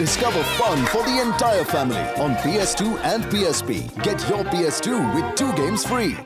Discover fun for the entire family on PS2 and PSP. Get your PS2 with two games free.